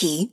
key